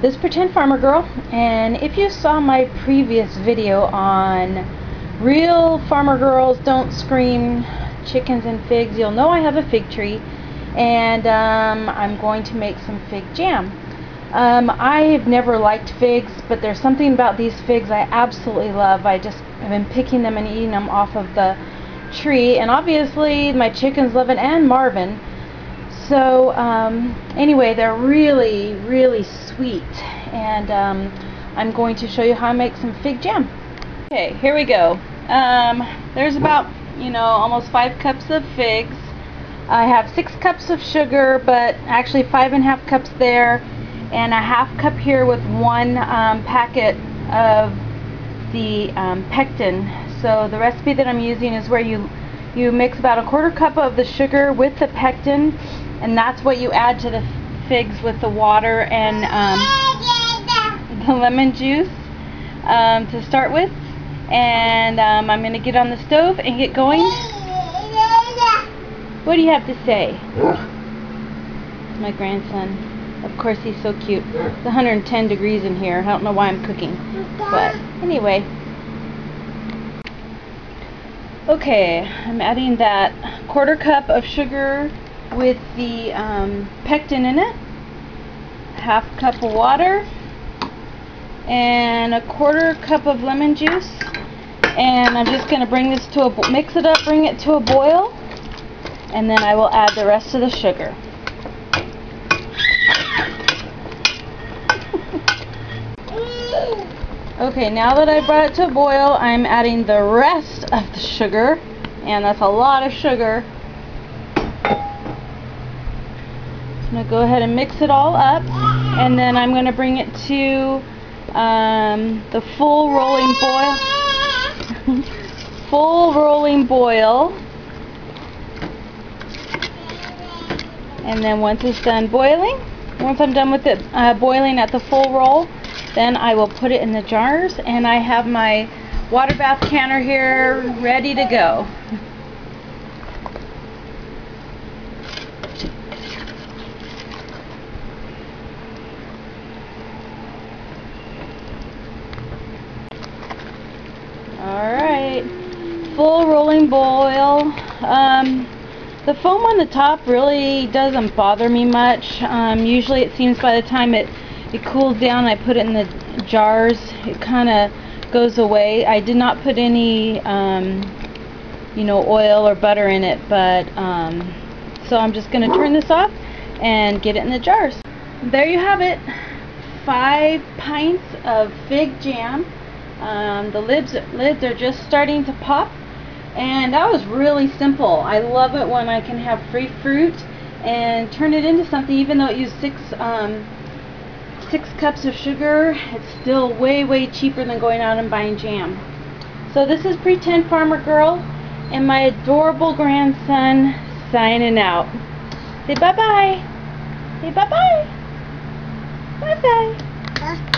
this Pretend Farmer Girl and if you saw my previous video on real farmer girls don't scream chickens and figs you'll know I have a fig tree and um, I'm going to make some fig jam. Um, I have never liked figs but there's something about these figs I absolutely love. I just have been picking them and eating them off of the tree and obviously my chickens love it and Marvin so um, anyway, they're really, really sweet. And um, I'm going to show you how I make some fig jam. Okay, here we go. Um, there's about, you know, almost five cups of figs. I have six cups of sugar, but actually five and a half cups there. And a half cup here with one um, packet of the um, pectin. So the recipe that I'm using is where you you mix about a quarter cup of the sugar with the pectin and that's what you add to the figs with the water and um, the lemon juice um, to start with. And um, I'm going to get on the stove and get going. What do you have to say? My grandson. Of course he's so cute. It's 110 degrees in here. I don't know why I'm cooking. But anyway. Okay I'm adding that quarter cup of sugar with the um, pectin in it, half cup of water, and a quarter cup of lemon juice. And I'm just going to bring this to a, mix it up, bring it to a boil, and then I will add the rest of the sugar. Okay, now that I brought it to a boil, I'm adding the rest of the sugar, and that's a lot of sugar. I'm going to go ahead and mix it all up and then I'm going to bring it to um, the full rolling boil. Full rolling boil. And then once it's done boiling once I'm done with it uh, boiling at the full roll then I will put it in the jars and I have my water bath canner here ready to go full rolling boil. Um, the foam on the top really doesn't bother me much. Um, usually it seems by the time it, it cools down I put it in the jars, it kind of goes away. I did not put any, um, you know, oil or butter in it, but um, so I'm just going to turn this off and get it in the jars. There you have it. Five pints of fig jam. Um, the lids, lids are just starting to pop and that was really simple. I love it when I can have free fruit and turn it into something even though it used six um, six cups of sugar it's still way way cheaper than going out and buying jam. So this is Pretend Farmer Girl and my adorable grandson signing out. Say bye bye. Say bye bye. Bye bye.